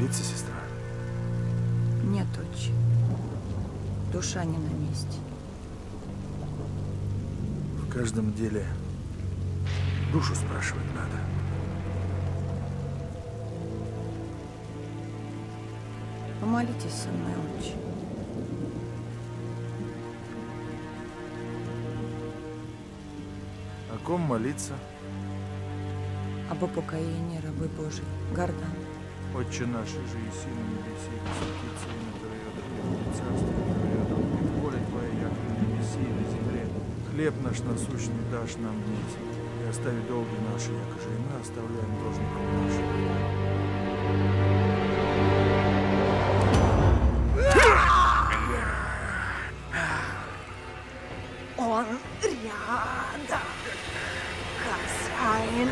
спится, сестра? Нет, отче. Душа не на месте. В каждом деле душу спрашивать надо. Помолитесь со мной, отче. О ком молиться? Об упокоении рабы Божией. Гордан. Отче наш, же и сильно небеси, святится имя Твое, да придет царствие Твое, да будет воля Твоя, як на небеси и на земле. Хлеб наш насущный дашь нам днесь, и остави долги наши, якоже и мы оставляем должников наших. Он рядом. Хозяин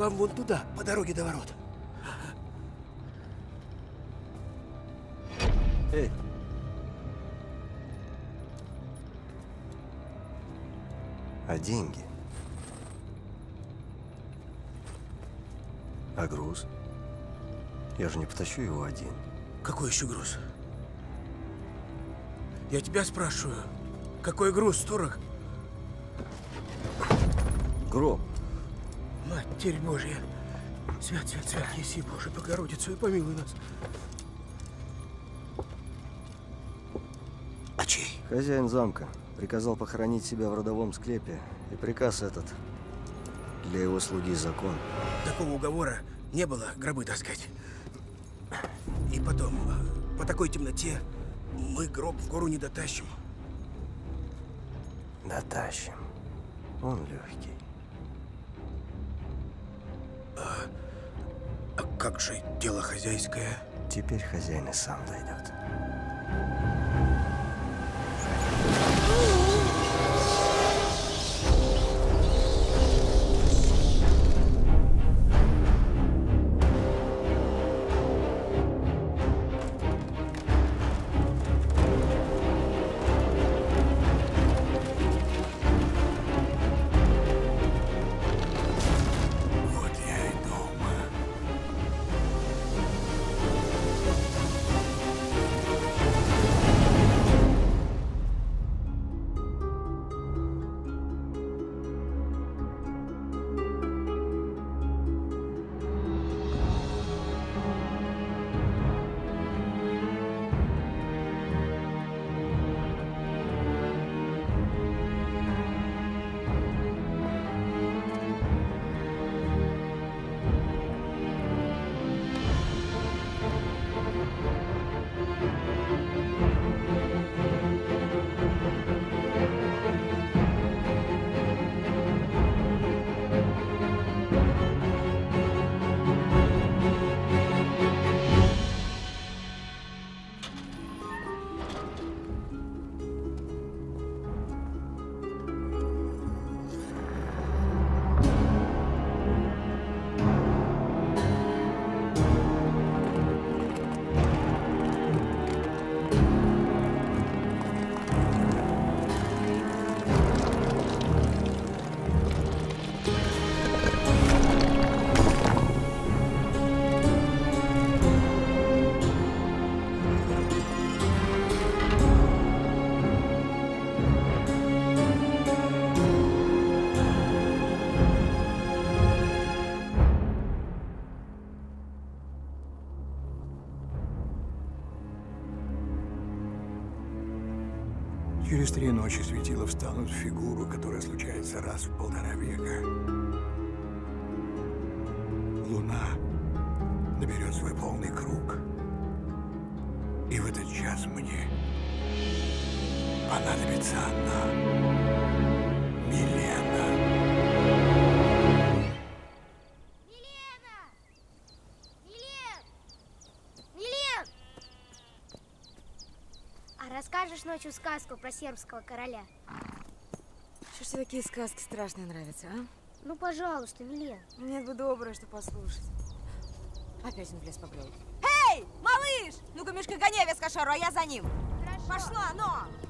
Вам вон туда, по дороге до ворот. Эй! А деньги? А груз? Я же не потащу его один. Какой еще груз? Я тебя спрашиваю. Какой груз, Турок? Гроб, Матерь Божья. Свят, свят, свят, еси, Боже, Богородицу, и помилуй нас. А чей? хозяин замка, приказал похоронить себя в родовом склепе. И приказ этот для его слуги закон. Такого уговора не было гробы таскать. И потом, по такой темноте мы гроб в гору не дотащим. Дотащим. Он легкий. А как же дело хозяйское? Теперь хозяин и сам дойдет. Три ночи светила встанут в фигуру, которая случается раз в полтора века. Луна наберет свой полный круг. И в этот час мне понадобится она. Милена. Ночью сказку про сербского короля? Что ж тебе такие сказки страшные нравятся, а? Ну, пожалуйста, Милен. Мне бы доброе, что послушать. Опять он в лес побрел. Эй, малыш! Ну-ка, мешка гоняй вес кошару, а я за ним. Хорошо. Пошла, но!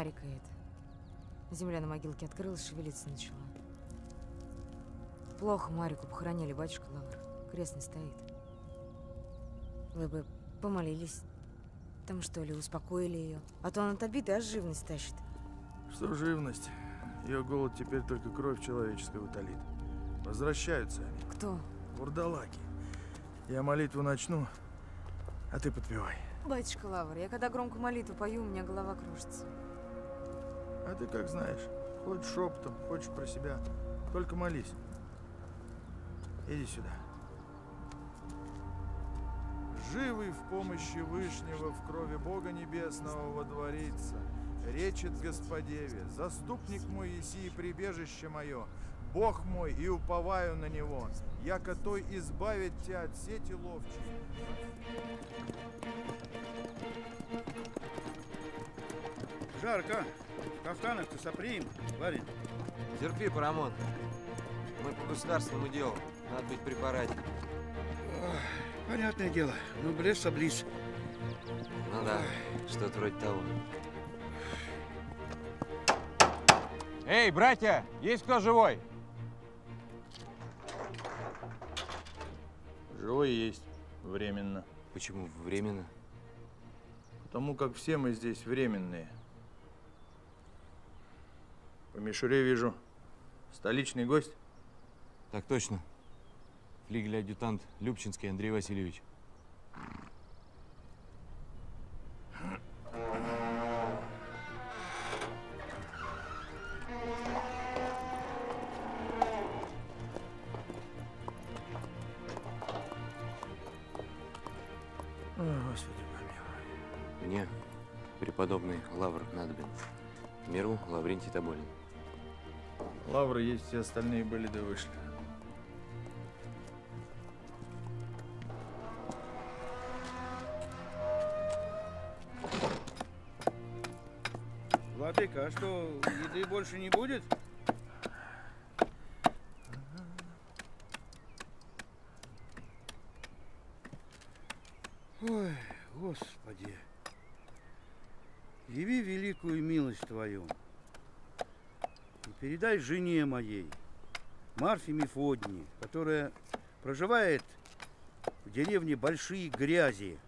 Марика это. Земля на могилке открылась, шевелиться начала. Плохо Марику похоронили, батюшка Лавр. Крестный стоит. Вы бы помолились. Там что ли, успокоили ее. А то она от обиды аж живность тащит. Что живность? Ее голод теперь только кровь человеческая утолит. Возвращаются они. Кто? Вурдалаки. Я молитву начну, а ты подпевай. Батюшка Лавр, я когда громко молитву пою, у меня голова кружится. А ты как знаешь. Хоть шепотом, хочешь про себя. Только молись. Иди сюда. Живый в помощи Вышнего в крови Бога Небесного водворится. Речет Господеве, заступник мой еси и прибежище мое, Бог мой, и уповаю на Него, яко той избавит тебя от сети ловчей. Жарко. В кафтанах-то соприм, парень. Терпи, Парамон. Мы по государственному делу. Надо быть при параде. Понятное дело. Ну, близ близ. Ну да, что-то вроде того. Эй, братья, есть кто живой? Живой есть. Временно. Почему временно? Потому как все мы здесь временные. По мишуре вижу. Столичный гость. Так точно. Флигель-адъютант Любчинский Андрей Васильевич. Миру Лаврентий Тоболин. Лавры есть, все остальные были да вышли. Владыка, а что, еды больше не будет? Ой, Господи, яви великую милость Твою и передай жене моей, Марфе Мефодне, которая проживает в деревне Большие Грязи,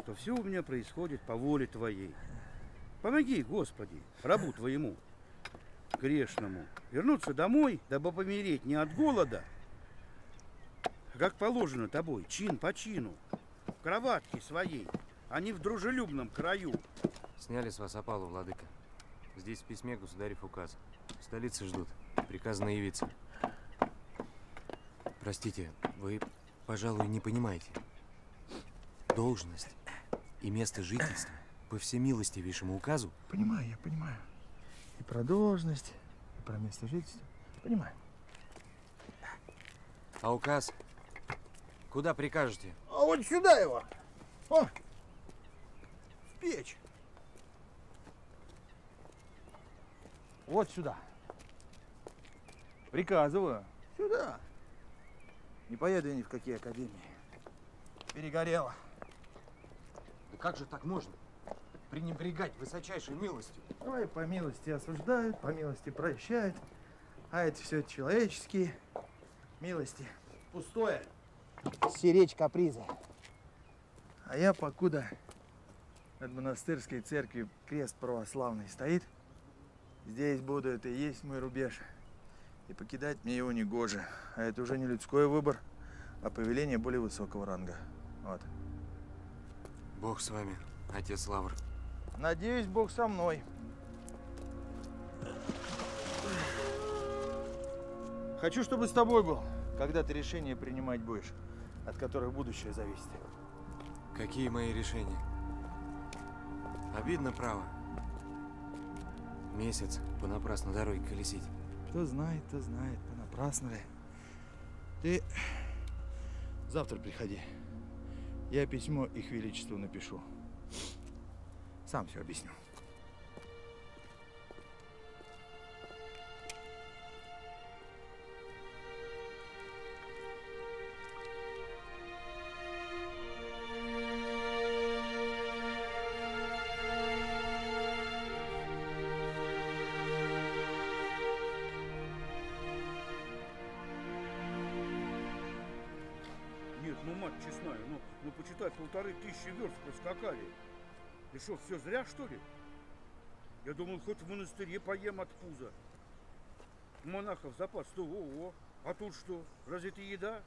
что все у меня происходит по воле Твоей. Помоги, Господи, рабу Твоему, грешному, вернуться домой, дабы помереть не от голода, а как положено Тобой, чин по чину, в кроватке своей, а не в дружелюбном краю. Сняли с вас опалу, владыка. Здесь в письме государев указ. В столице ждут. Приказано явиться. Простите, вы, пожалуй, не понимаете. Должность и место жительства по всемилостивейшему указу Понимаю, я понимаю. И про должность, про место жительства. Понимаю. А указ? Куда прикажете? А вот сюда его. О, в печь. Вот сюда. Приказываю. Сюда. Не поеду я ни в какие академии. Перегорело. Да как же так можно? Пренебрегать высочайшей милостью. Ой, по милости осуждают, по милости прощают. А это все человеческие милости. Пустое. Сиречь каприза. А я покуда над монастырской церковью крест православный стоит, здесь буду, это и есть мой рубеж. И покидать мне его не гоже. А это уже не людской выбор, а повеление более высокого ранга. Вот. Бог с вами, отец Лавр. Надеюсь, Бог со мной. Хочу, чтобы с тобой был, когда ты решения принимать будешь, от которых будущее зависит. Какие мои решения? Обидно, право. Месяц понапрасну дороги колесить. Кто знает, кто знает, понапрасну ли. Ты завтра приходи. Я письмо их величеству напишу. Сам все объясню. Полторы тысячи верст проскакали. И что, все зря, что ли? Я думал, хоть в монастыре поем от пуза. Монахов запас-то ого. А тут что? Разве это еда?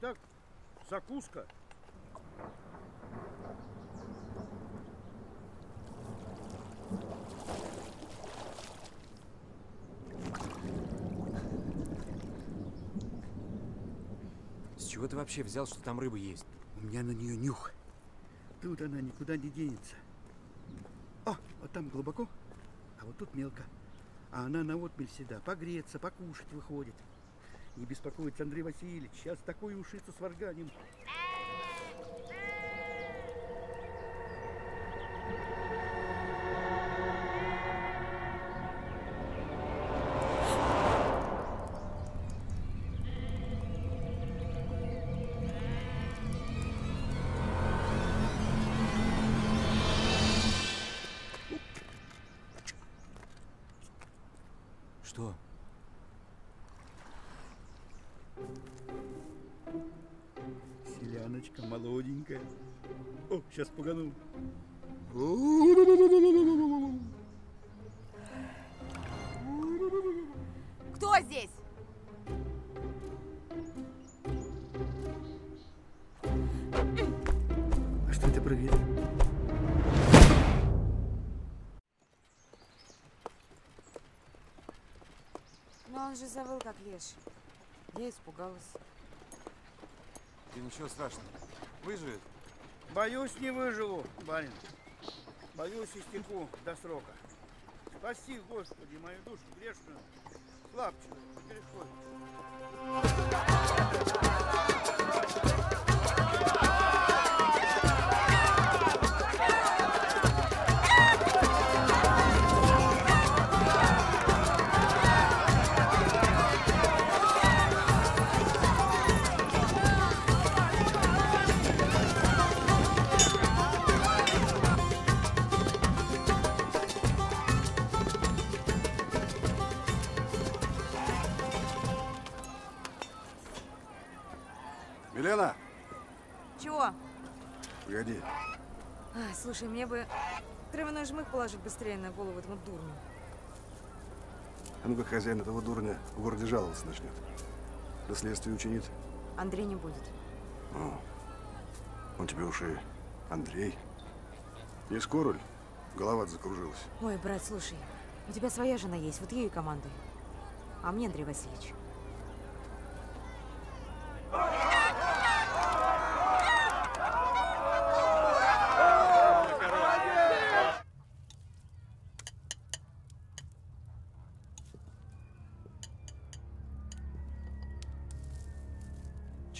Так, закуска. С чего ты вообще взял, что там рыба есть? У меня на нее нюх. Тут она никуда не денется. О, вот там глубоко, а вот тут мелко. А она на отмель всегда погреться, покушать выходит. Не беспокойтесь, Андрей Васильевич, сейчас такую ушицу сварганим. Молоденькая. О, сейчас пугану. Кто здесь? А что это прыгает? Но он же завыл, как леший. Я испугалась. Да ничего страшного. Выживет. Боюсь, не выживу, барин. Боюсь, истеку до срока. Спаси, Господи, мою душу грешную, слабчую, переходит. Слушай, мне бы травяной жмых положить быстрее на голову этому дурню. А ну как хозяин этого дурня в городе жаловаться начнет. До следствия учинит. Андрей не будет. О, он тебе уж и Андрей. Не скоро ли? Голова закружилась. Ой, брат, слушай, у тебя своя жена есть, вот ей и командуй. А мне Андрей Васильевич.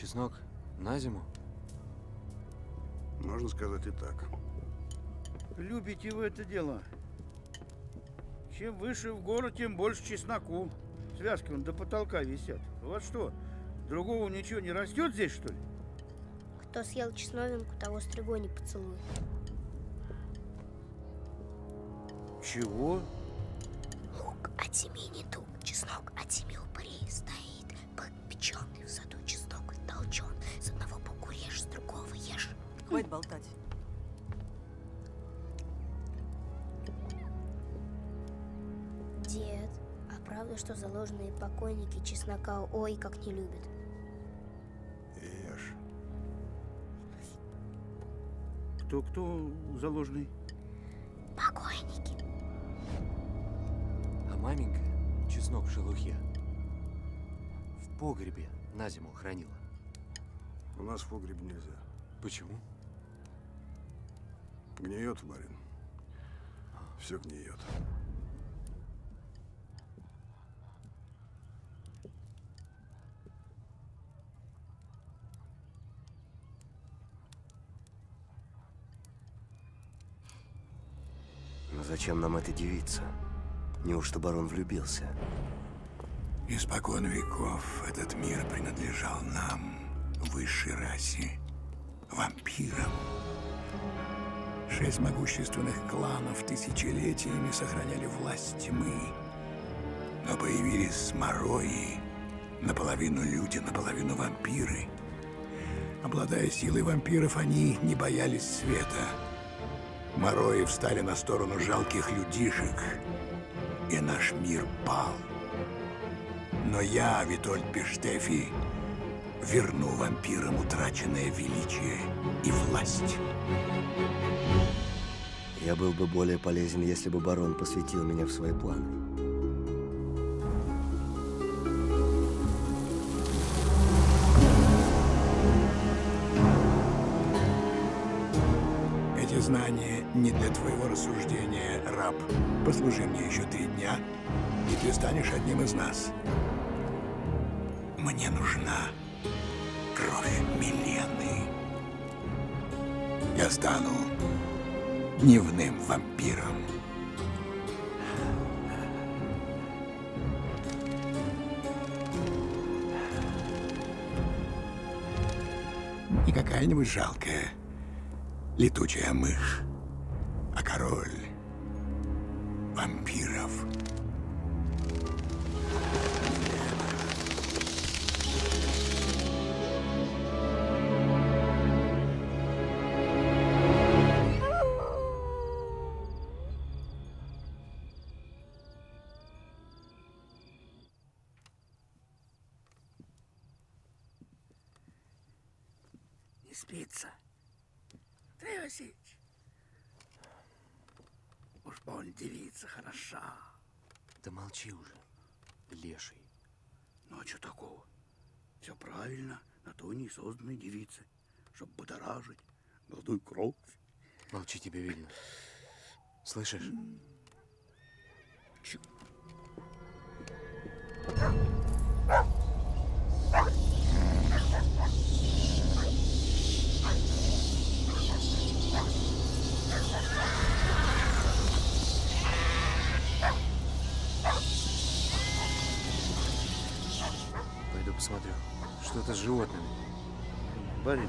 Чеснок на зиму? Можно сказать и так. Любите вы это дело. Чем выше в гору, тем больше чесноку. Связки вон до потолка висят. Вас что, другого ничего не растет здесь, что ли? Кто съел чесновинку, того стригой не поцелует. Чего? Лук от семени покойники чеснока ой как не любят? Ешь. Кто-кто заложенный? Покойники. А маменька чеснок в шелухе в погребе на зиму хранила. У нас в погреб нельзя. Почему? Гниет, барин. Все гниет. Зачем нам эта девица? Неужто барон влюбился? Испокон веков этот мир принадлежал нам, высшей расе, вампирам. Шесть могущественных кланов тысячелетиями сохраняли власть тьмы. Но появились Морои, наполовину люди, наполовину вампиры. Обладая силой вампиров, они не боялись света. Морои встали на сторону жалких людишек, и наш мир пал. Но я, Витольд Пештефи, верну вампирам утраченное величие и власть. Я был бы более полезен, если бы барон посвятил меня в свои планы. Твоего рассуждения, раб. Послужи мне еще три дня, и ты станешь одним из нас. Мне нужна кровь Милены. Я стану дневным вампиром. Не какая-нибудь жалкая летучая мышь, а созданы девицы. Чтоб будоражить молодую кровь. Молчи тебе видно. Слышишь? Пойду посмотрю, что это с животными. Барин,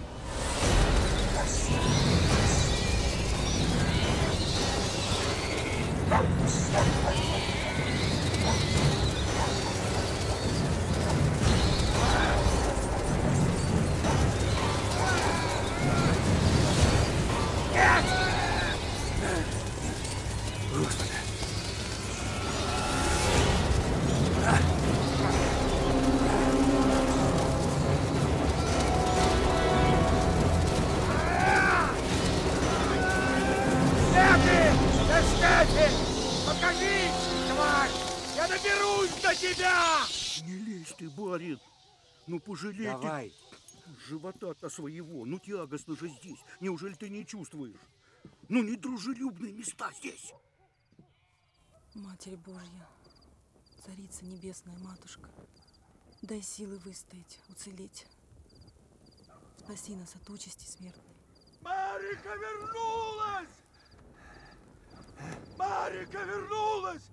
пожалей Давай. живота-то своего. Ну тягостно же здесь. Неужели ты не чувствуешь? Ну недружелюбные места здесь. Матерь Божья, Царица Небесная Матушка, дай силы выстоять, уцелеть. Спаси нас от участи смертной. Марика вернулась! Марика вернулась!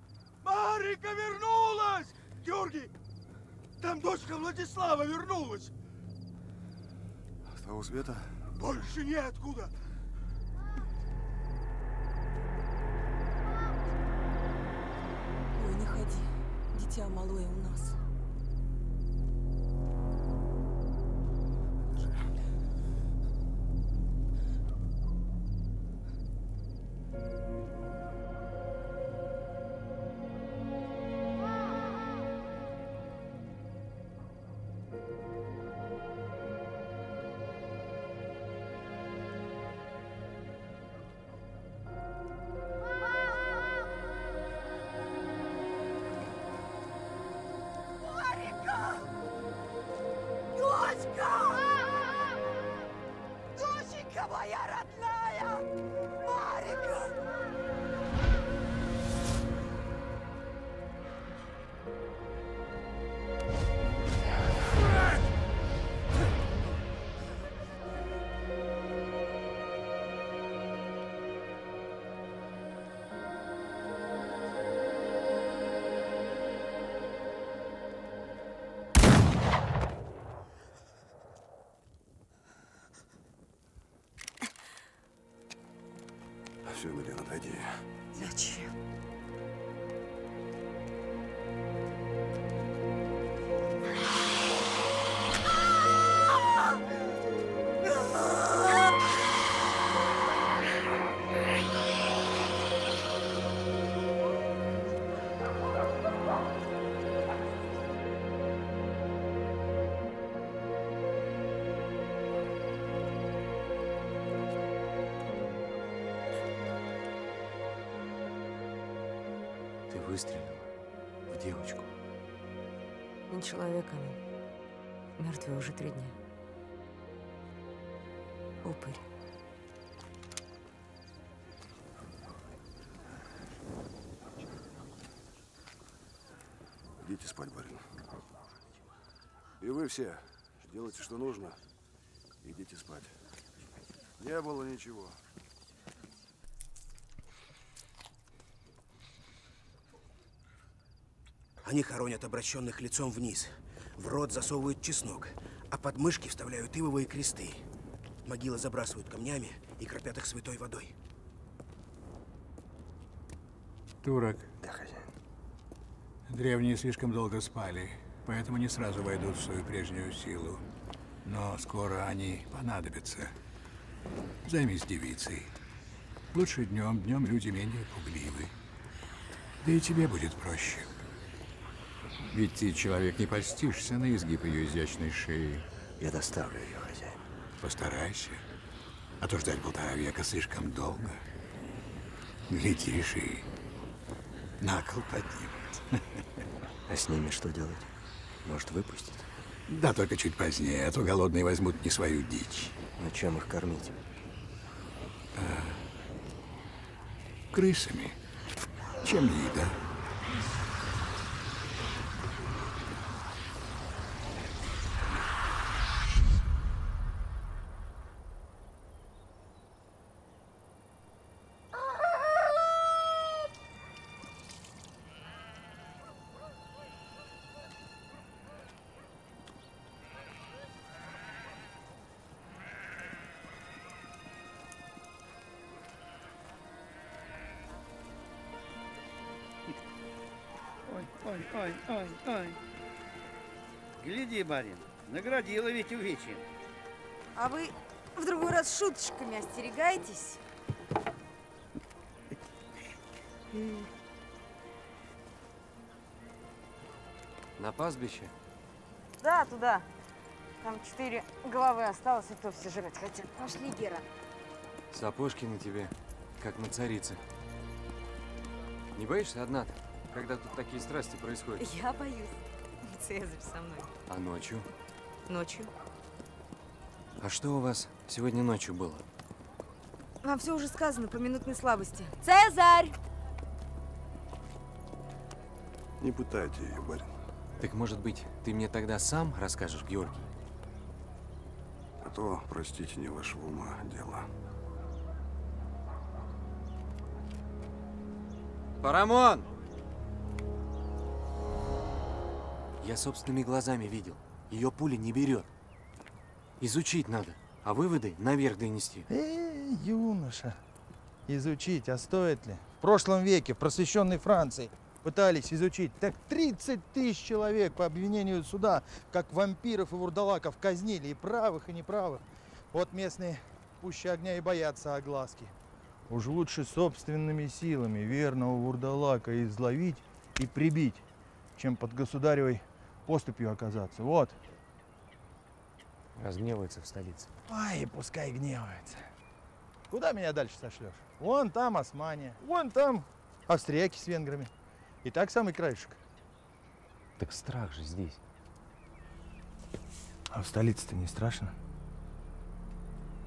Марика вернулась! Георгий, там дочка Владислава вернулась! С того света? Больше неоткуда! Ой, Не человек она. Мертвый уже три дня. Упырь. Идите спать, барин. И вы все делайте, что нужно. Идите спать. Не было ничего. Они хоронят обращенных лицом вниз. В рот засовывают чеснок, а под мышки вставляют ивовые кресты. Могилы забрасывают камнями и кропят их святой водой. Турок. Да, хозяин. Древние слишком долго спали, поэтому не сразу войдут в свою прежнюю силу. Но скоро они понадобятся. Займись девицей. Лучше днем, днем люди менее пугливы. Да и тебе будет проще. Ведь ты, человек, не польстишься на изгиб ее изящной шеи. Я доставлю ее, хозяин. Постарайся. А то ждать полтора века слишком долго. Глядишь и на кол поднимут. А с ними что делать? Может, выпустить? Да, только чуть позднее, а то голодные возьмут не свою дичь. На чем их кормить? Крысами. Чем еда? Барин, наградила ведь увечьем. А вы в другой раз шуточками остерегаетесь? На пастбище? Да, туда. Там четыре головы осталось, и то все жрать хотят. Пошли, Гера. Сапожки на тебе, как на царице. Не боишься одна-то, когда тут такие страсти происходят? Я боюсь. Цезарь со мной. А ночью? Ночью. А что у вас сегодня ночью было? Вам все уже сказано по минутной слабости. Цезарь! Не пытайте ее, барин. Так может быть, ты мне тогда сам расскажешь, Георгий? то, простите, не вашего ума дело. Парамон! Я собственными глазами видел. Ее пуля не берет. Изучить надо, а выводы наверх донести. Эй, юноша, изучить, а стоит ли? В прошлом веке, в просвещенной Франции, пытались изучить. Так 30 тысяч человек по обвинению суда, как вампиров и вурдалаков казнили, и правых, и неправых. Вот местные пуще огня и боятся огласки. Уж лучше собственными силами верного вурдалака изловить и прибить, чем под государевой поступью оказаться. Вот. Разгневается в столице. Ай, пускай гневается. Куда меня дальше сошлешь? Вон там Османия, вон там австрияки с венграми. И так самый краешек. Так страх же здесь. А в столице-то не страшно?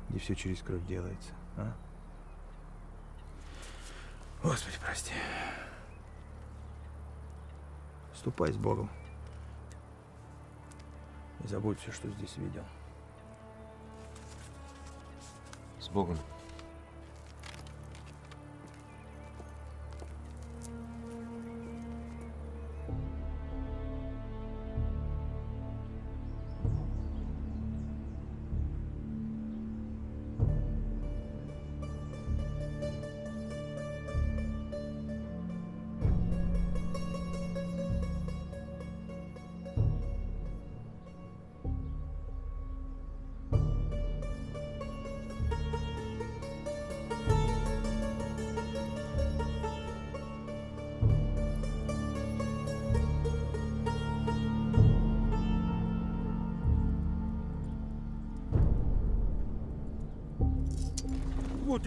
Где все через кровь делается, а? Господи, прости. Ступай с Богом. И забудь все, что здесь видел. С Богом.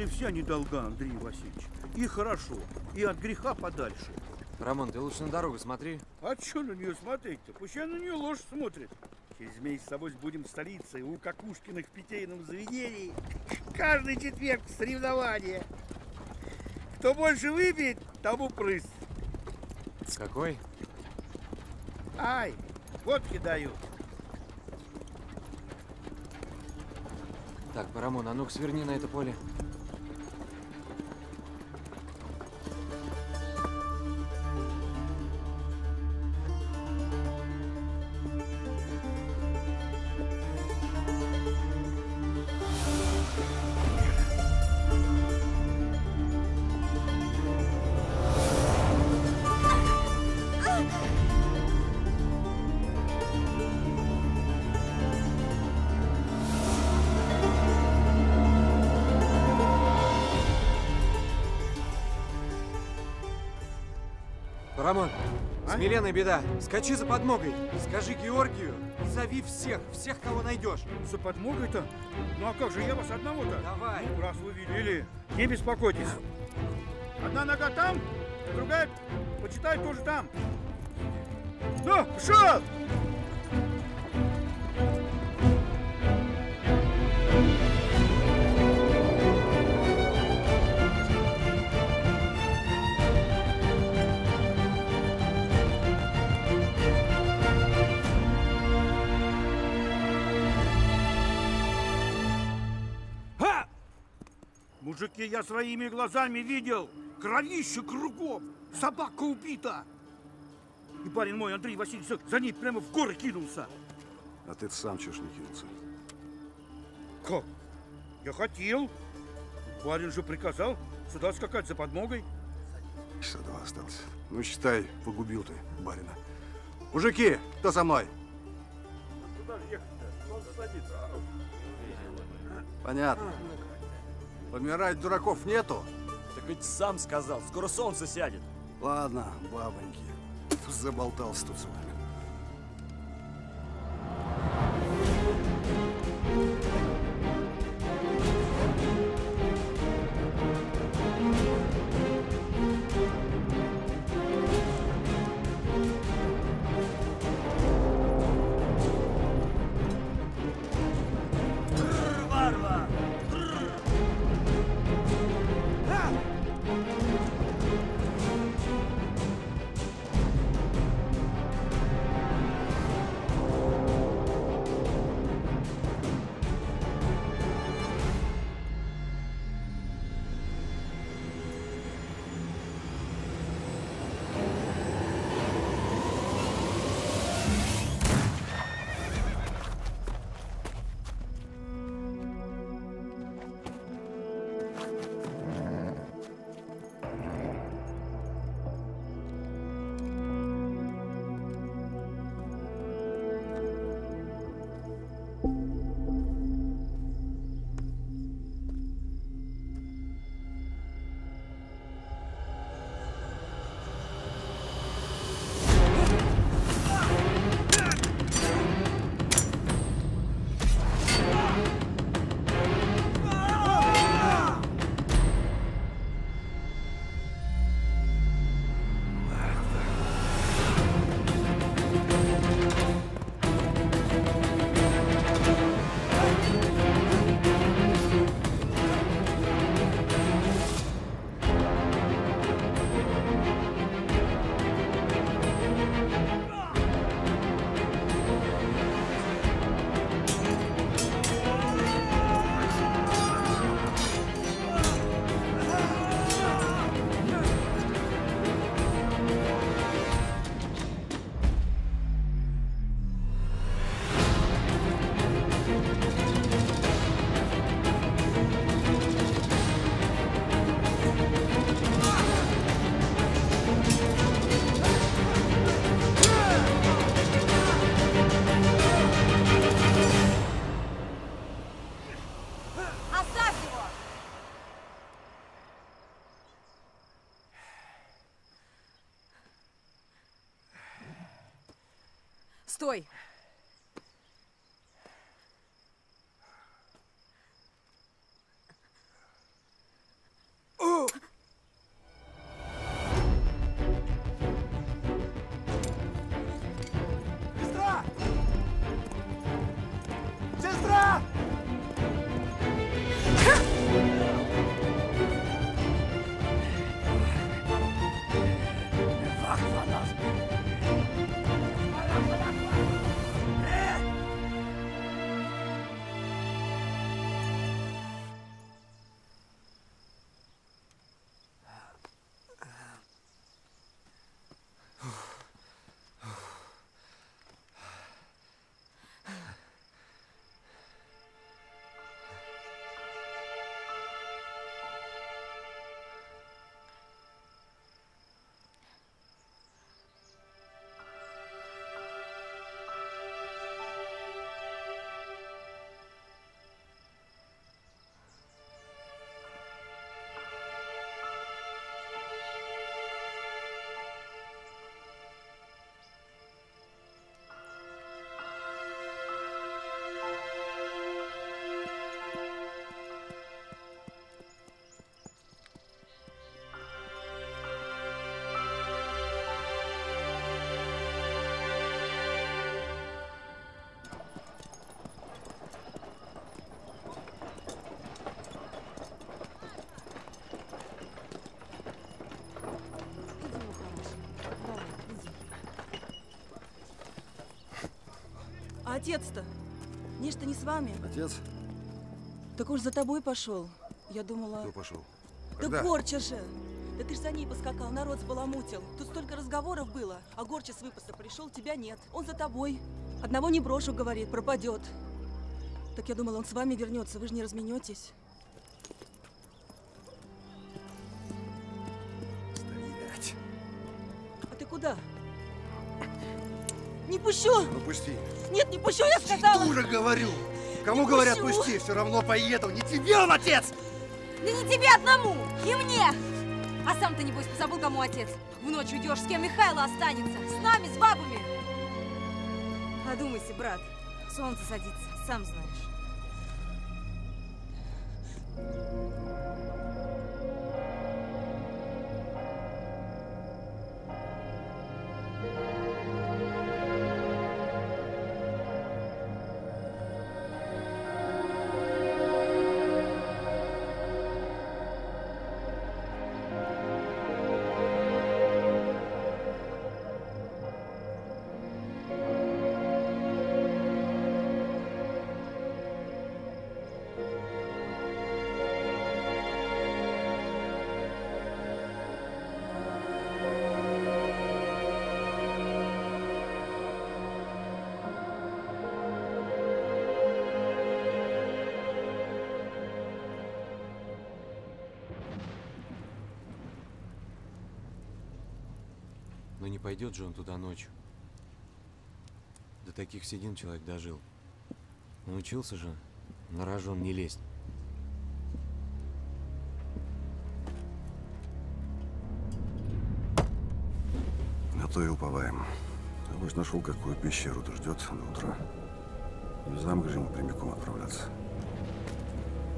И вся недолга, Андрей Васильевич. И хорошо, и от греха подальше. Рамон, ты лучше на дорогу смотри. А что на нее смотреть-то? Пусть на нее ложь смотрит. Через месяц с тобой будем в столице, у Какушкиных в питейном заведении. Каждый четверг соревнования. Кто больше выпьет, тому прыз. Какой? Ай, водки дают. Так, Парамон, а ну-ка сверни на это поле. С Миленой беда. Скачи за подмогой. Скажи Георгию и зови всех, всех, кого найдешь. За подмогой-то? Ну а как же я вас одного-то? Давай. Ну, раз вы велели, не беспокойтесь. Одна нога там, другая, почитай, тоже там. Ну, пошел! Я своими глазами видел. Кровище кругом. Собака убита. И парень мой, Андрей Васильевич, за ней прямо в горы кинулся. А ты сам чё ж не кинулся? Как? Я хотел. Парень же приказал сюда скакать за подмогой. Часа два осталось. Ну, считай, погубил ты барина. Мужики, кто со мной? Куда же ехать-то? Садиться. Понятно. Помирать дураков нету? Так ведь сам сказал, скоро солнце сядет. Ладно, бабоньки. Заболтался тут с вами. Отец-то? Нечто не с вами. Отец? Так уж за тобой пошел. Я думала... Кто пошел? Да? Горча же! Да ты ж за ней поскакал, народ сбаламутил. Тут столько разговоров было, а Горча с выпаса пришел, тебя нет. Он за тобой. Одного не брошу, говорит, пропадет. Так я думала, он с вами вернется, вы же не разменетесь. Пущу! Ну пусти. Нет, не пущу, я сказала! Дура, говорю! Кому Не говорят пущу. пусти, все равно поеду. Не тебе он отец! Да не тебе одному! И мне! А сам-то, небось, позабыл, кому отец. В ночь уйдешь, с кем Михайло останется. С нами, с бабами. Одумайся, брат. Солнце садится, сам знаешь. Пойдет же он туда ночью. До таких седин человек дожил. Научился же на рожон не лезть. На то и уповаем. А ж нашел, какую пещеру-то ждет до утра. В замок же ему прямиком отправляться.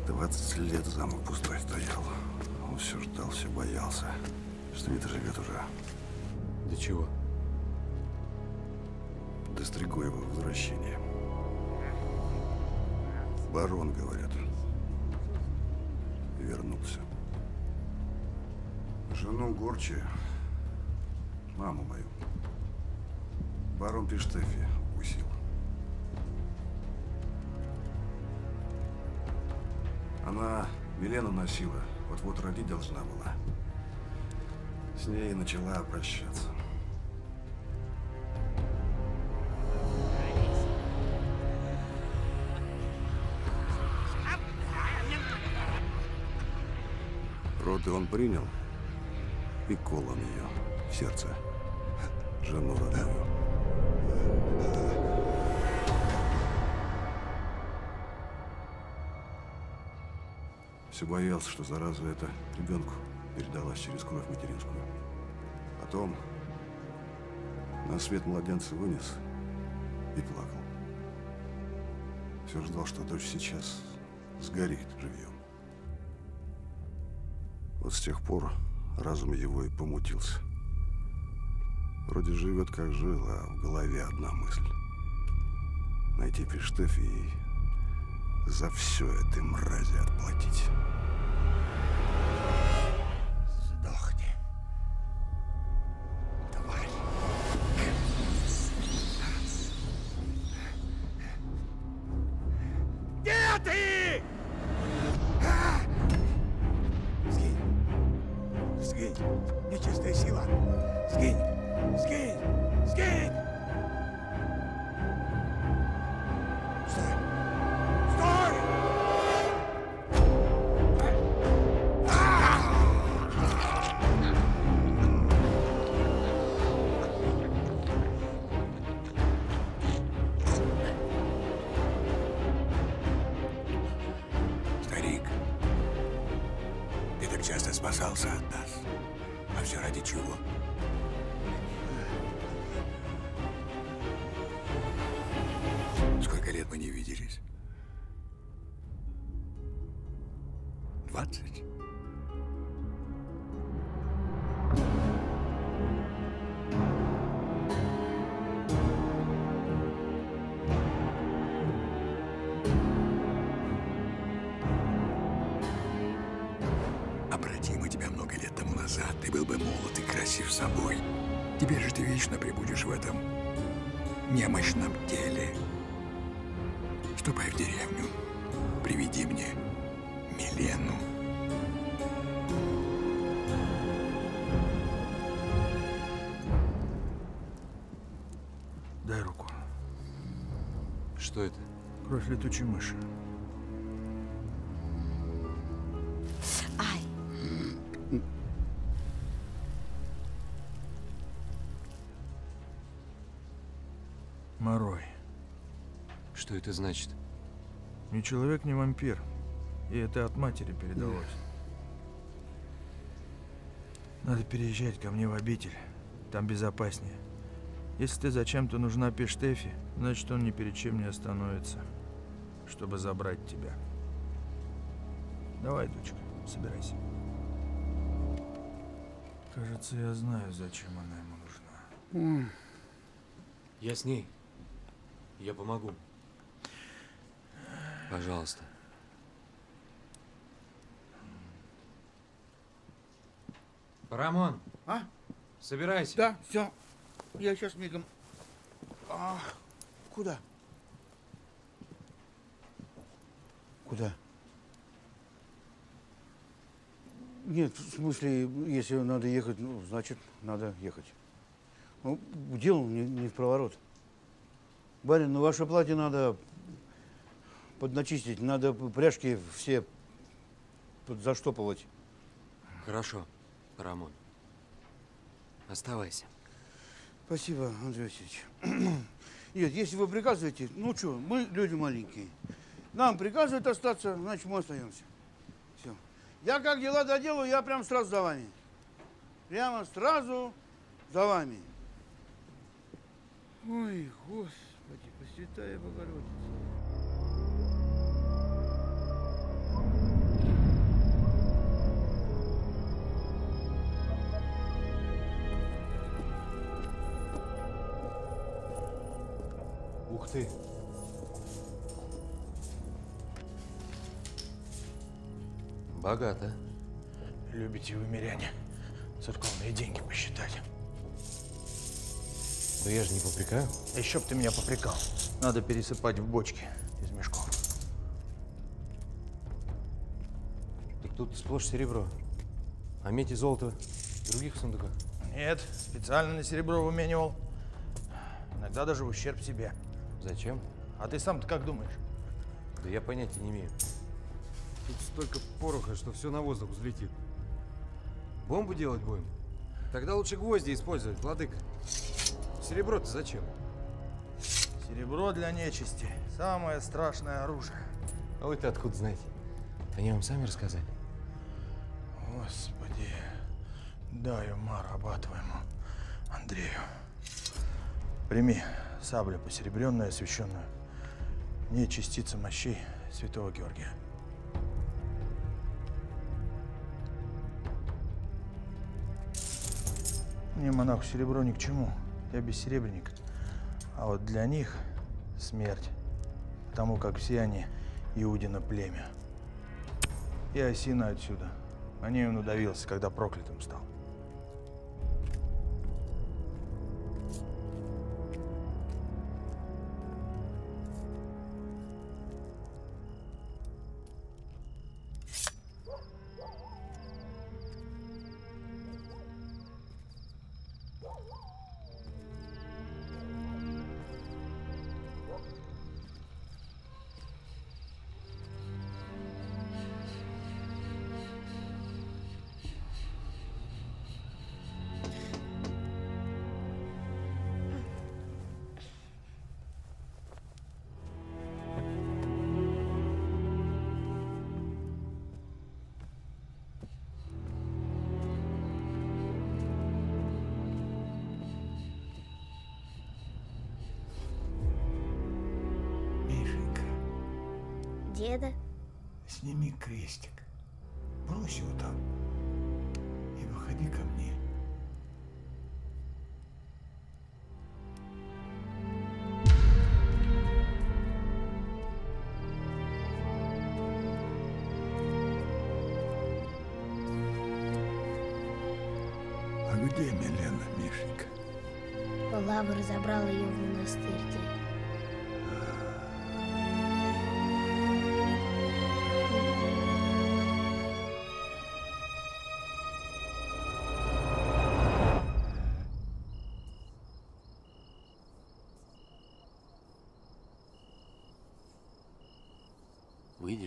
20 лет замок пустой стоял. Он все ждал, все боялся, что не доживет уже. До чего? До Стригоева возвращения. Барон, говорят, вернулся. Жену Горчи, маму мою, барон при Штефе укусил. Она Милену носила, вот-вот родить должна была. С ней начала прощаться. Принял и колом ее в сердце, жену родную. Все боялся, что зараза эта ребенку передалась через кровь материнскую. Потом на свет младенца вынес и плакал. Все ждал, что дочь сейчас сгорит живьем. Вот с тех пор разум его и помутился. Вроде живет, как жил, а в голове одна мысль. Найти Пиштефи и за все этой мрази отплатить. Кровь летучей мыши. Ай. Морой. Что это значит? Ни человек, ни вампир. И это от матери передалось. Надо переезжать ко мне в обитель. Там безопаснее. Если ты зачем-то нужна Пештефи, значит он ни перед чем не остановится, чтобы забрать тебя. Давай, дочка, собирайся. Кажется, я знаю, зачем она ему нужна. Я с ней. Я помогу. Пожалуйста. Парамон. А? Собирайся. Да, все. Я сейчас мигом. А, куда? Куда? Нет, в смысле, если надо ехать, ну, значит, надо ехать. Ну, дело не, не в проворот. Барин, ну ваше платье надо подначистить, надо пряжки все подзаштопывать. Хорошо, Парамон. Оставайся. Спасибо, Андрей Васильевич. Нет, если вы приказываете, ну что, мы люди маленькие. Нам приказывают остаться, значит мы остаемся. Все. Я как дела доделаю, я прям сразу за вами. Прямо сразу за вами. Ой, Господи, Пресвятая Богородица. Ух ты. Богато. Любите вы, миряне, церковные деньги посчитать. Да я же не попрекаю. Еще б ты меня попрекал. Надо пересыпать в бочки из мешков. Так тут сплошь серебро. А медь и золото в других сундуках. Нет, специально на серебро выменивал. Иногда даже в ущерб себе. Зачем? А ты сам-то как думаешь? Да я понятия не имею. Тут столько пороха, что все на воздух взлетит. Бомбу делать будем? Тогда лучше гвозди использовать, владыка. Серебро-то зачем? Серебро для нечисти. Самое страшное оружие. А вы-то откуда знаете? Они вам сами рассказали? Господи, дай ума раба твоему, Андрею. Прими саблю посеребренную, освященную. Не частица мощей святого Георгия. Мне, монаху, серебро ни к чему. Я бессеребренник. А вот для них смерть. Потому как все они Иудина племя. И осина отсюда. На ней он удавился, когда проклятым стал.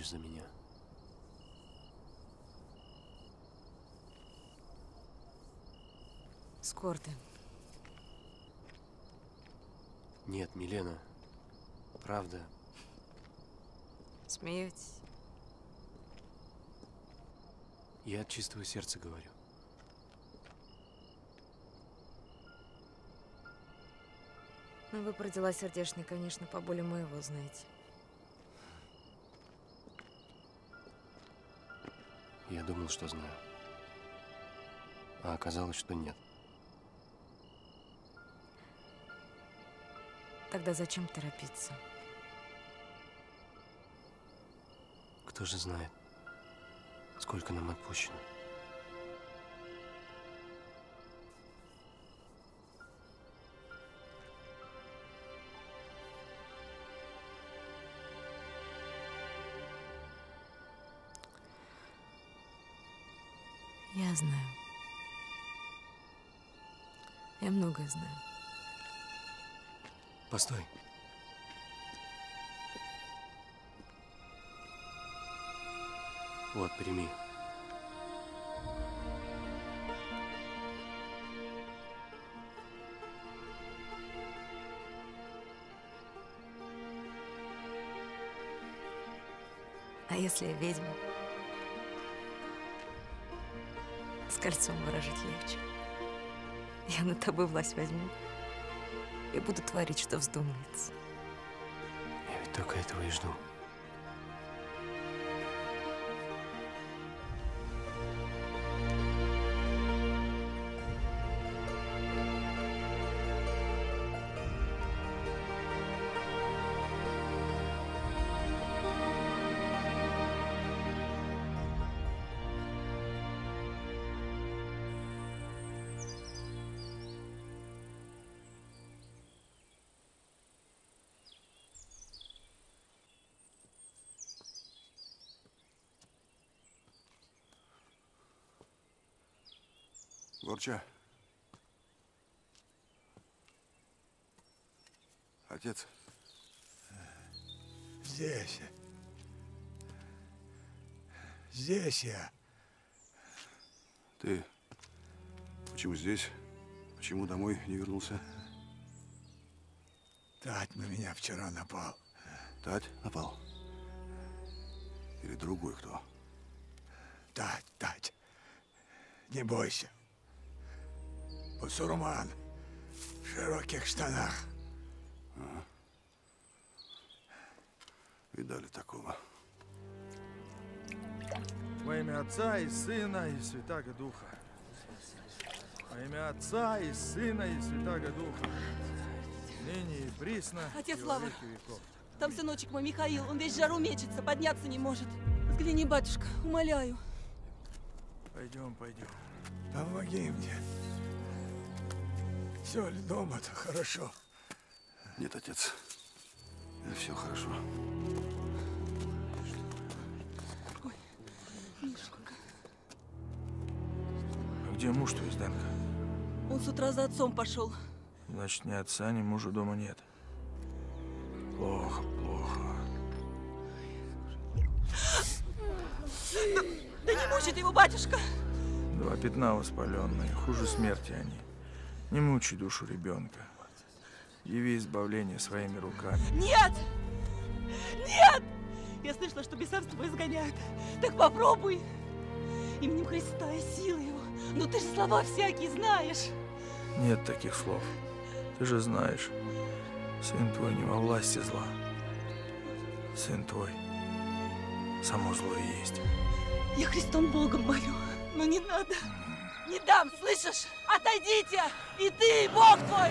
За меня? Скоро ты. Нет, Милена. Правда. Смеетесь? Я от чистого сердца говорю. Ну, вы про дела сердечные, конечно, поболее моего знаете. Думал, что знаю. А оказалось, что нет. Тогда зачем торопиться? Кто же знает, сколько нам отпущено. знаю. Я многое знаю. Постой. Вот, прими. А если я ведьма? Кольцом выражить легче. Я над тобой власть возьму и буду творить, что вздумается. Я ведь только этого и жду. Горча. Отец. Здесь. Здесь я. Ты почему здесь? Почему домой не вернулся? Тать на меня вчера напал. Тать напал? Или другой кто? Тать, Тать. Не бойся. Бусурман в широких штанах. Ага. Видали такого? Во имя Отца и Сына и Святаго Духа. Во имя Отца и Сына и Святаго Духа. Ныне и присно. Отец и Слава. веков. Там сыночек мой Михаил, он весь жару мечется, подняться не может. Взгляни, батюшка, умоляю. Пойдем, пойдем. Помоги мне. Все ли дома-то хорошо? Нет, отец. Все хорошо. Мишенька. А где муж твой, Зданка? Он с утра за отцом пошел. Значит, ни отца, ни мужа дома нет. Плохо, плохо. Да, да не мучит его, батюшка! Два пятна воспаленные, хуже смерти они. Не мучай душу ребенка. Яви избавление своими руками. Нет! Нет! Я слышала, что бесовство изгоняют. Так попробуй. Именем Христа и силы его. Ну ты же слова всякие знаешь. Нет таких слов. Ты же знаешь, сын твой не во власти зла. Сын твой само зло и есть. Я Христом Богом молю. Но не надо. Не дам, слышишь? Отойдите! И ты, и Бог твой!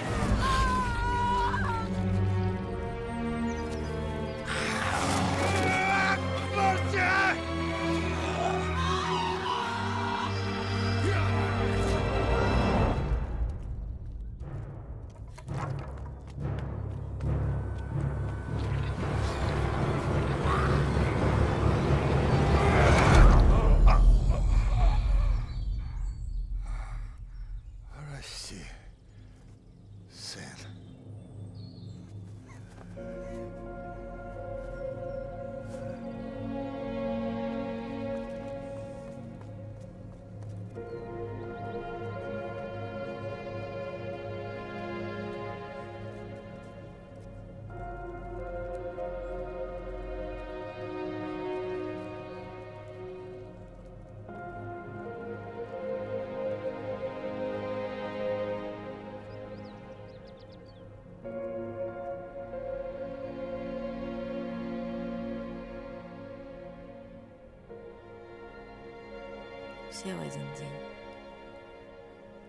Все в один день.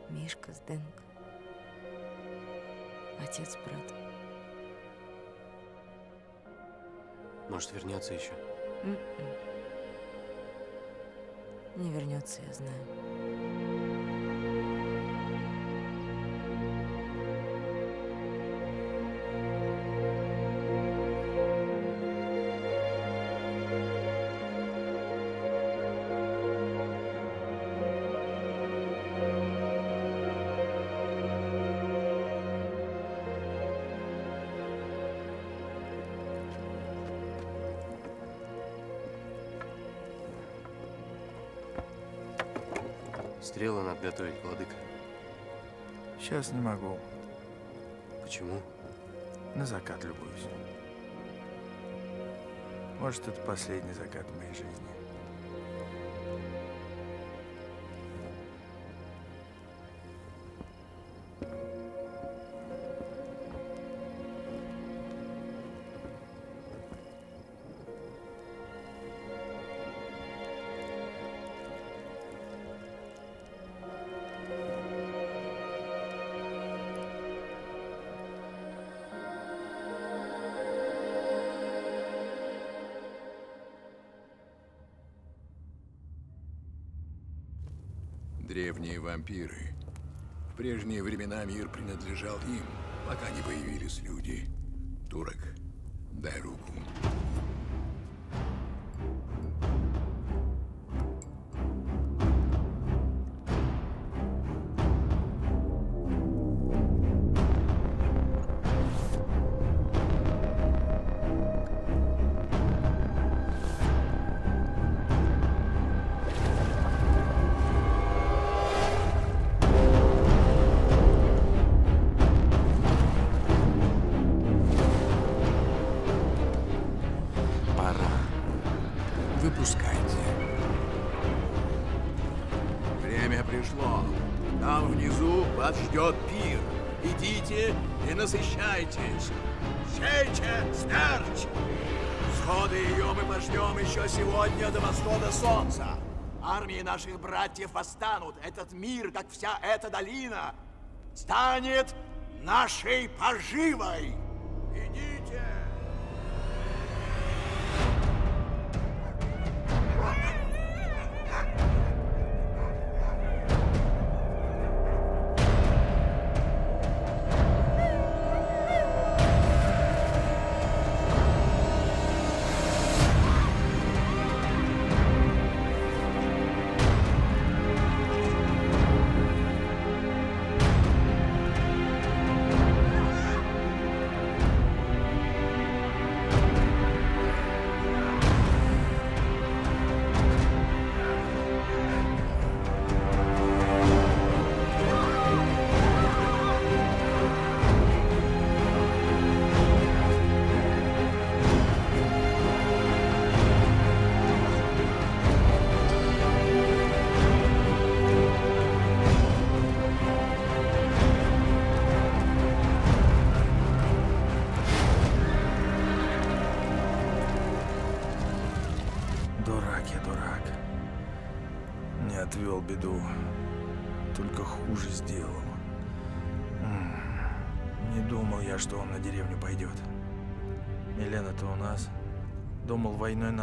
Мишка, Сденка. Отец, брат. Может, вернется еще? М-м. Не вернется, я знаю. Стрелы надо готовить, владыка. Сейчас не могу. Почему? На закат любуюсь. Может, это последний закат в моей жизни. Древние вампиры. В прежние времена мир принадлежал им, пока не появились люди. Турок, пришло. Там внизу вас ждет пир. Идите и насыщайтесь. Сейте смерть! Сходы ее мы пождем еще сегодня до восхода солнца. Армии наших братьев восстанут. Этот мир, как вся эта долина, станет нашей поживой. Идите!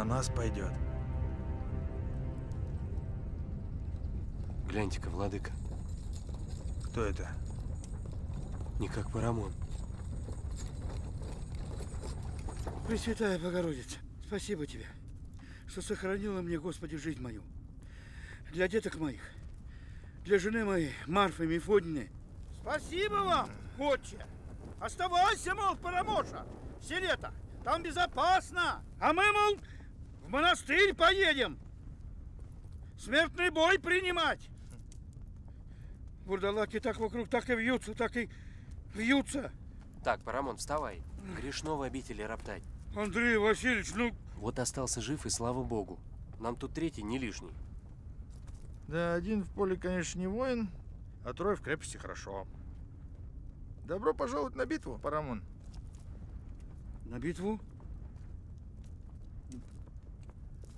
Нас пойдет. Гляньте-ка, владыка. Кто это? Не как Парамон. Пресвятая Богородица, спасибо тебе, что сохранила мне, Господи, жизнь мою. Для деток моих, для жены моей, Марфы Мефодины. Спасибо вам, отче. Оставайся, мол, Парамоша, все лето. Там безопасно. А мы, мол, в монастырь поедем. Смертный бой принимать. Вурдалаки так вокруг так и вьются, так и вьются. Так, Парамон, вставай. Грешно в обители роптать. Андрей Васильевич, ну... Вот остался жив, и слава богу. Нам тут третий не лишний. Да, один в поле, конечно, не воин, а трое в крепости хорошо. Добро пожаловать на битву, Парамон. На битву?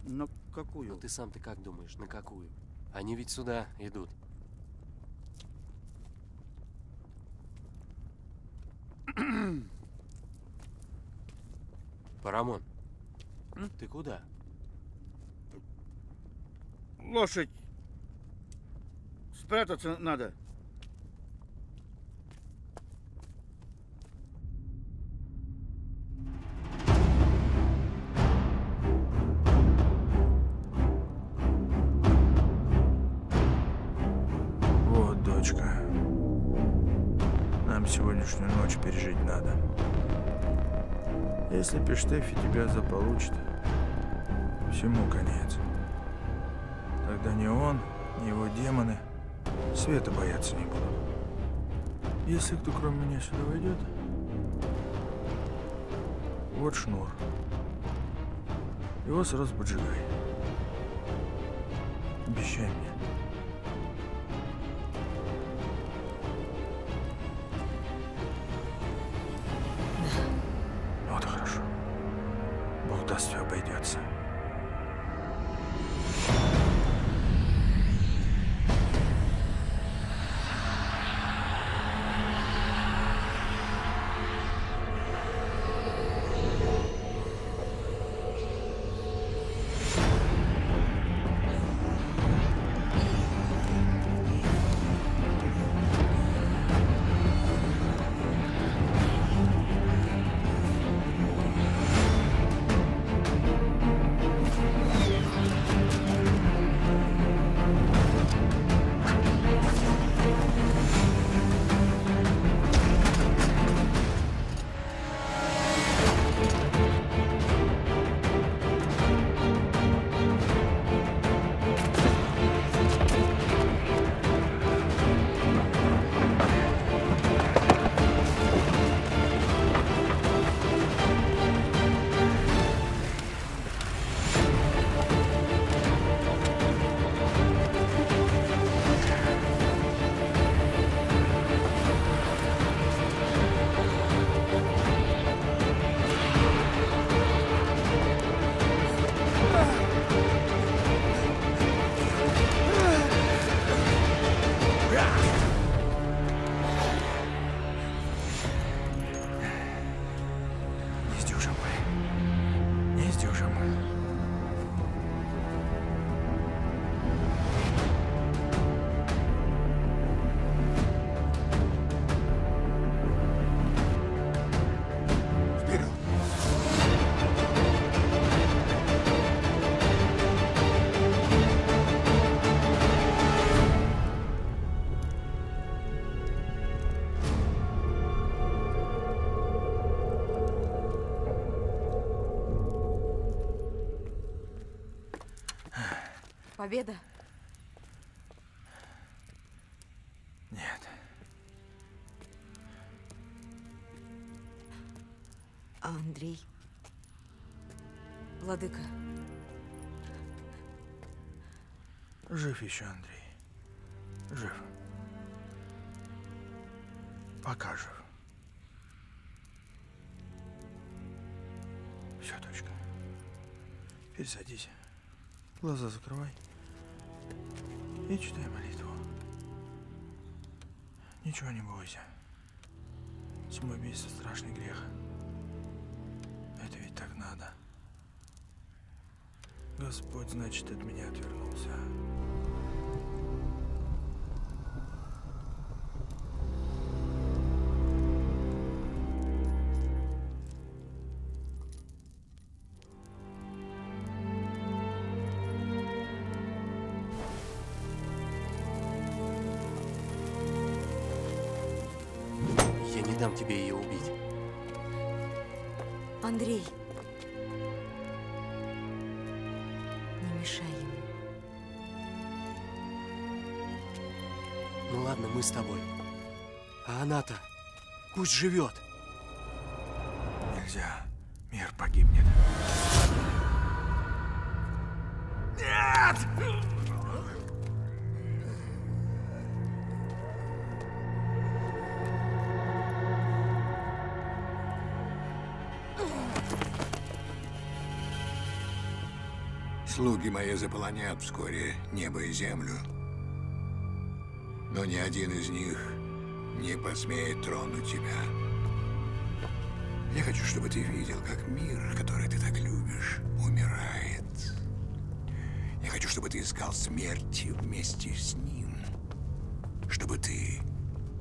На какую? Ну ты сам-то как думаешь, на какую? Они ведь сюда идут. Парамон, ты куда? Лошадь. Спрятаться надо. Сегодняшнюю ночь пережить надо. Если Пештефи тебя заполучит, всему конец. Тогда ни он, ни его демоны света бояться не будут. Если кто кроме меня сюда войдет, вот шнур. Его сразу поджигай. Обещай мне. Победа? Нет. А Андрей? Владыка, Жив еще Андрей. Жив. Пока жив. Все, дочка. Теперь садись. Глаза закрывай. И читай молитву. Ничего не бойся. Самоубийство страшный грех. Это ведь так надо. Господь, значит, от меня отвернулся. Пусть живет. Нельзя. Мир погибнет. Нет! Слуги мои заполонят вскоре небо и землю. Но ни один из них не посмеет тронуть тебя. Я хочу, чтобы ты видел, как мир, который ты так любишь, умирает. Я хочу, чтобы ты искал смерти вместе с ним. Чтобы ты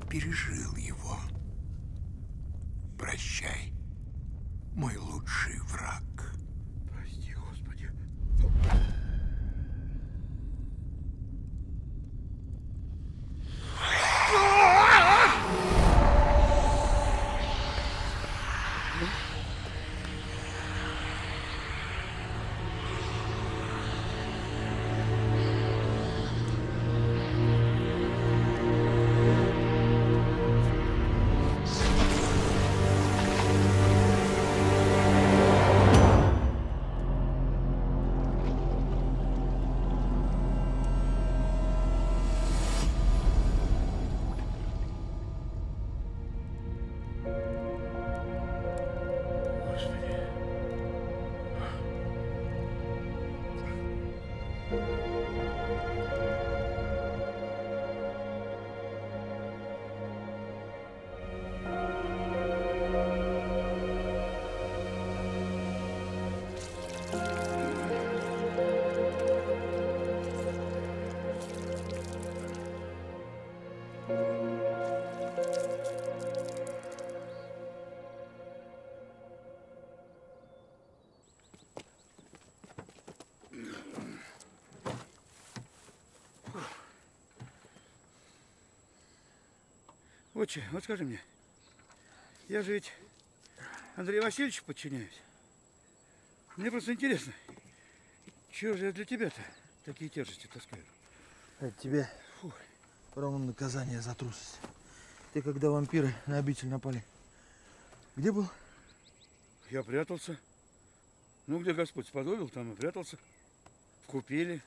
пережил его. Прощай, мой лучший враг. Отче, вот скажи мне, я же ведь Андрею Васильевичу подчиняюсь. Мне просто интересно, чего же я для тебя-то такие тяжести таскаю? Это тебе ровно наказание за трусость. Ты когда вампиры на обитель напали, где был? Я прятался. Ну, где Господь сподобил, там и прятался. В купели.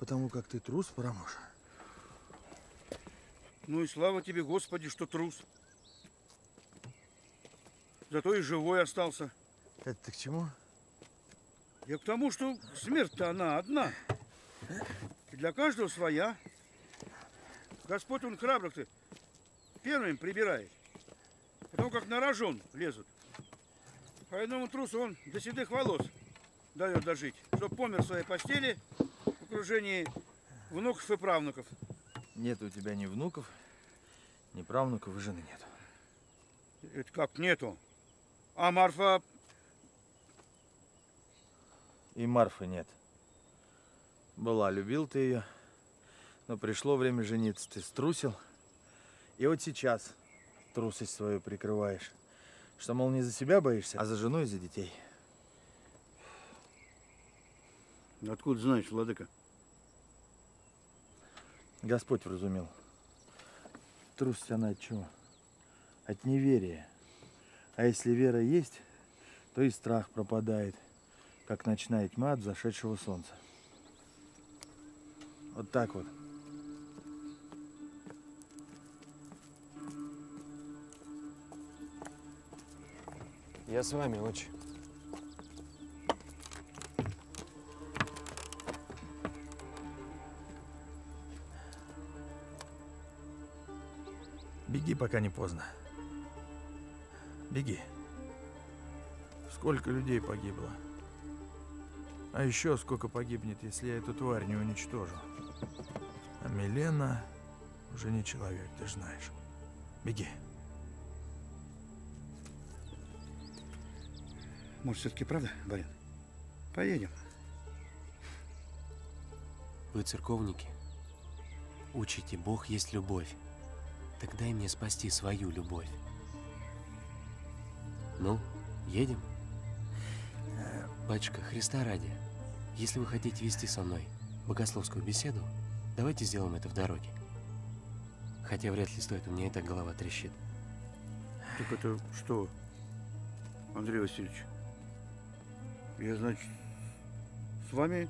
Потому как ты трус, Парамоша. Ну и слава тебе, Господи, что трус. Зато и живой остался. Это ты к чему? Я к тому, что смерть-то она одна. И для каждого своя. Господь, он храбрых-то первым прибирает. Потому как на рожон лезут. А одному трусу он до седых волос дает дожить, чтоб помер в своей постели в окружении внуков и правнуков. Нет у тебя ни внуков, ни правнуков, и жены нет. Это как нету? А Марфа И Марфы нет. Была, любил ты ее, но пришло время жениться, ты струсил. И вот сейчас трусость свою прикрываешь. Что, мол, не за себя боишься, а за жену и за детей. Откуда знаешь, владыка? Господь вразумел. Трусость она от чего? От неверия. А если вера есть, то и страх пропадает, как ночная тьма от зашедшего солнца. Вот так вот. Я с вами, отче. Беги, пока не поздно. Беги. Сколько людей погибло. А еще сколько погибнет, если я эту тварь не уничтожу. А Милена уже не человек, ты же знаешь. Беги. Может, все-таки правда, барин? Поедем. Вы церковники. Учите, Бог есть любовь. Так дай мне спасти свою любовь. Ну, едем? Батюшка, Христа ради, если вы хотите вести со мной богословскую беседу, давайте сделаем это в дороге. Хотя вряд ли стоит, у меня и так голова трещит. Так это что, Андрей Васильевич? Я, значит, с вами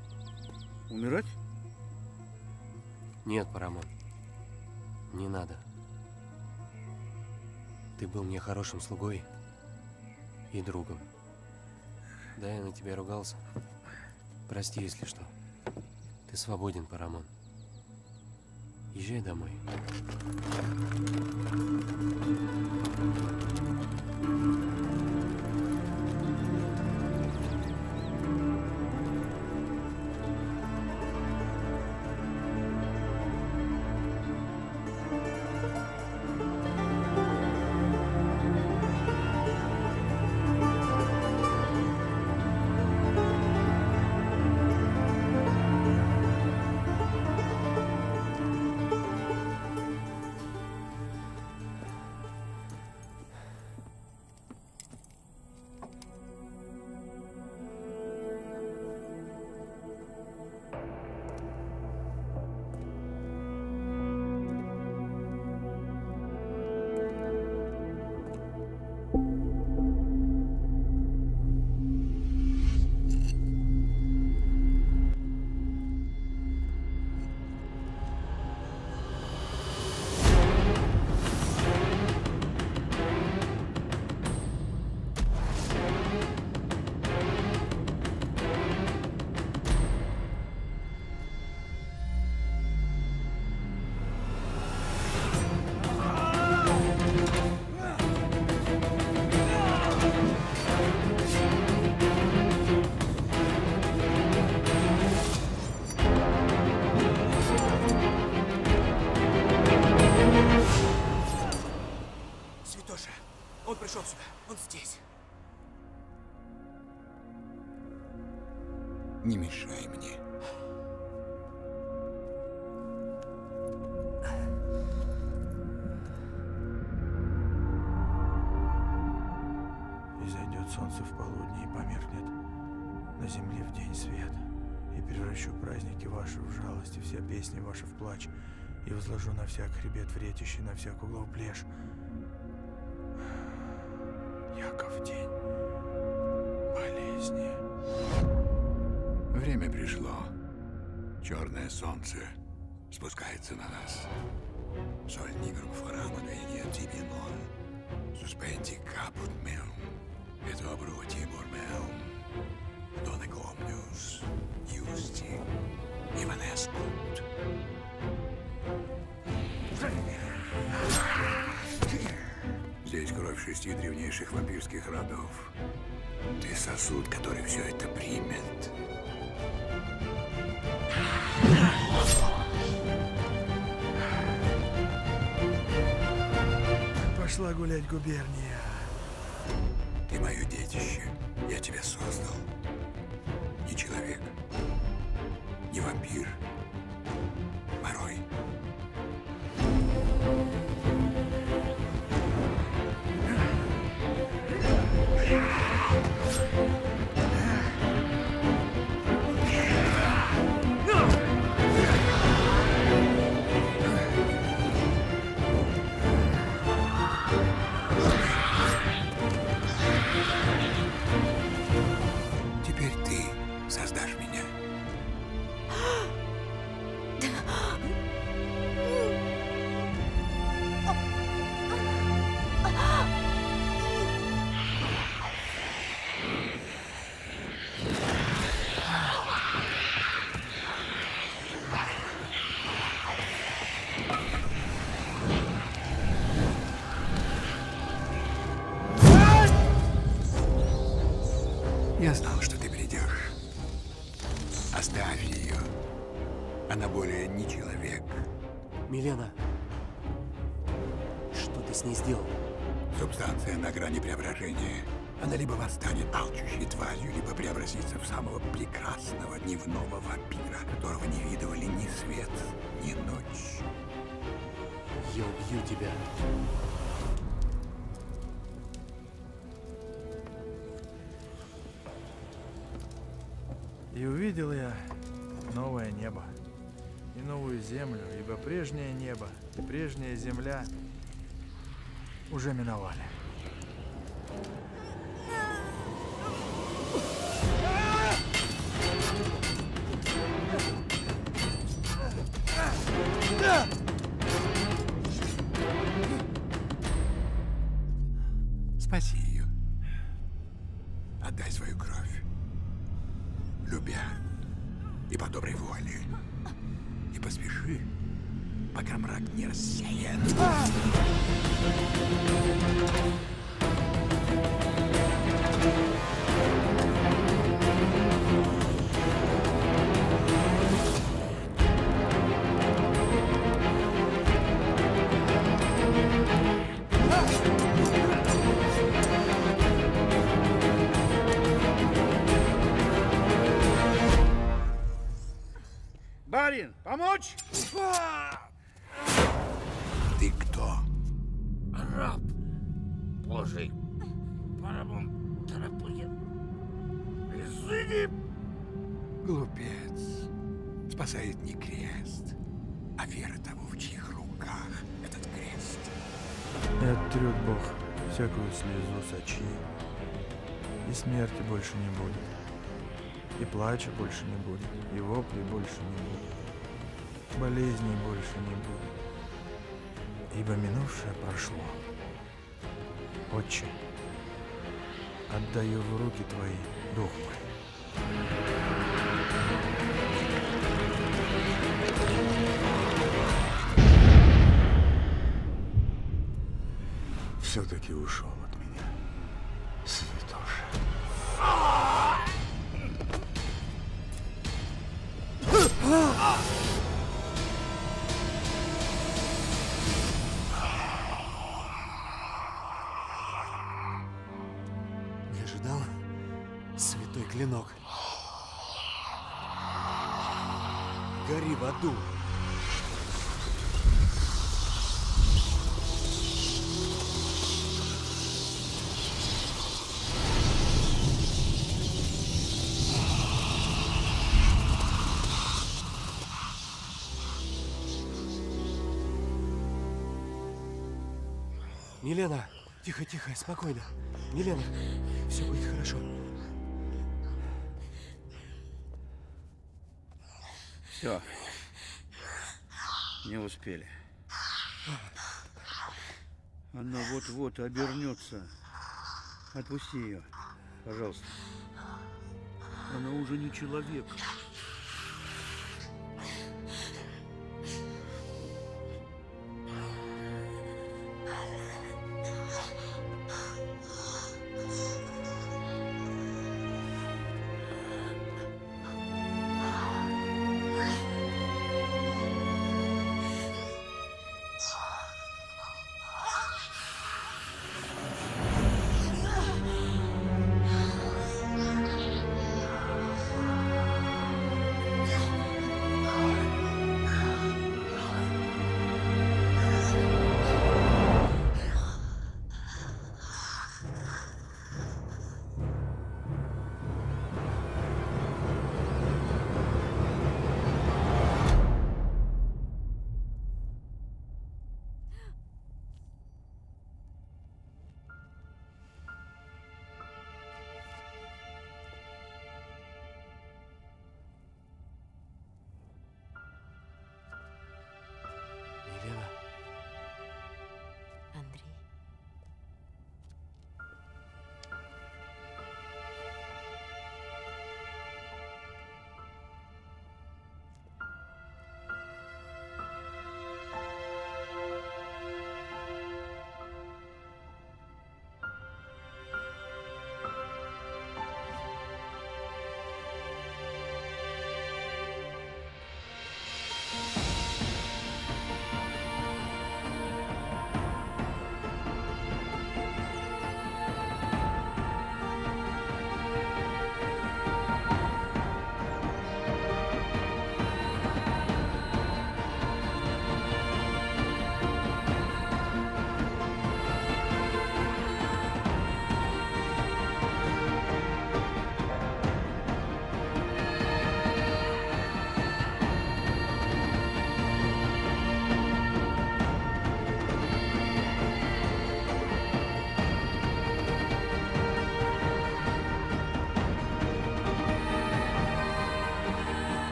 умирать? Нет, Парамон, не надо. Ты был мне хорошим слугой и другом. Да, я на тебя ругался. Прости, если что. Ты свободен, Парамон. Езжай домой. Святоша, превращу праздники ваши в жалость, и все песни ваши в плач, и возложу на всяк хребет вретище, на всяк углов плешь. Яков день болезни. Время пришло. Черное солнце спускается на нас. Sol nigrum foram adveniat tibi non. Suspendi caput meum, et obro timor meum. Donec omnius, justi, evanescunt. Здесь кровь шести древнейших вампирских родов. Ты сосуд, который все это примет. Пошла гулять губерния. Ты мое детище. Я тебя создал. Человек. Не вампир. Она либо восстанет алчущей тварью, либо преобразится в самого прекрасного дневного вампира, которого не видывали ни свет, ни ночь. Я убью тебя. И увидел я новое небо и новую землю, ибо прежнее небо и прежняя земля уже миновали. Всякую слезу с очей. И смерти больше не будет. И плача больше не будет. И воплей больше не будет. Болезней больше не будет. Ибо минувшее прошло. Отче, отдаю в руки Твои дух мой. Все-таки ушел Милена, тихо, тихо, спокойно. Милена, все будет хорошо. Все. Не успели. Она вот-вот обернется. Отпусти ее, пожалуйста. Она уже не человек.